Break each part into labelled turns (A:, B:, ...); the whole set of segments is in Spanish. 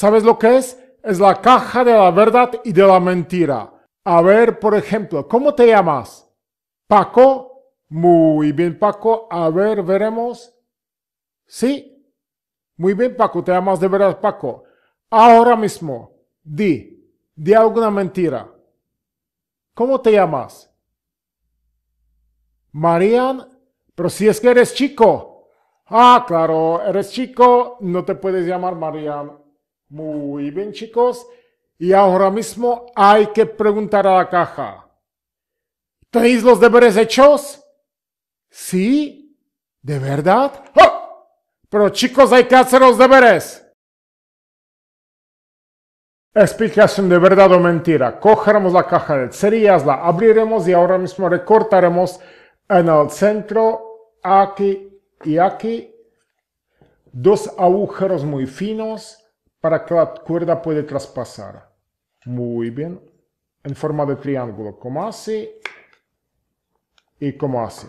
A: ¿Sabes lo que es? Es la caja de la verdad y de la mentira. A ver, por ejemplo, ¿cómo te llamas? Paco. Muy bien, Paco. A ver, veremos. Sí. Muy bien, Paco. ¿Te llamas de verdad, Paco? Ahora mismo, di, di alguna mentira. ¿Cómo te llamas? Marian. Pero si es que eres chico. Ah, claro, eres chico, no te puedes llamar Marian. Muy bien, chicos. Y ahora mismo hay que preguntar a la caja. ¿Tenéis los deberes hechos? Sí, ¿de verdad? ¡Ah! Pero chicos, hay que hacer los deberes. Explicación de verdad o mentira. Cogeremos la caja de cerillas, la abriremos y ahora mismo recortaremos en el centro, aquí y aquí, dos agujeros muy finos para que la cuerda pueda traspasar. Muy bien. En forma de triángulo, como así y como así.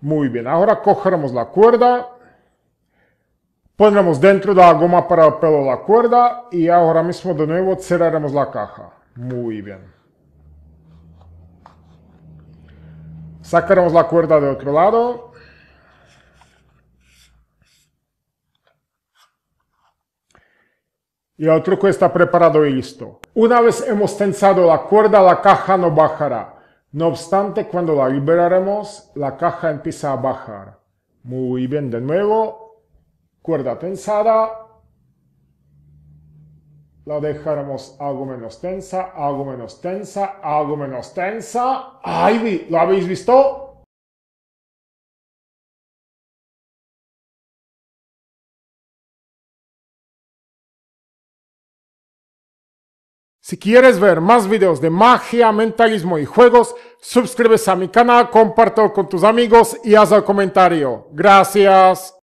A: Muy bien. Ahora cogeremos la cuerda. Pondremos dentro de la goma para el pelo la cuerda y ahora mismo de nuevo cerraremos la caja. Muy bien. Sacaremos la cuerda de otro lado. Y el truco está preparado y listo. Una vez hemos tensado la cuerda, la caja no bajará. No obstante, cuando la liberaremos, la caja empieza a bajar. Muy bien, de nuevo. Cuerda tensada. La dejaremos algo menos tensa, algo menos tensa, algo menos tensa. ¡Ay! ¿Lo habéis visto? Si quieres ver más videos de magia, mentalismo y juegos, suscríbete a mi canal, compártelo con tus amigos y haz el comentario. Gracias.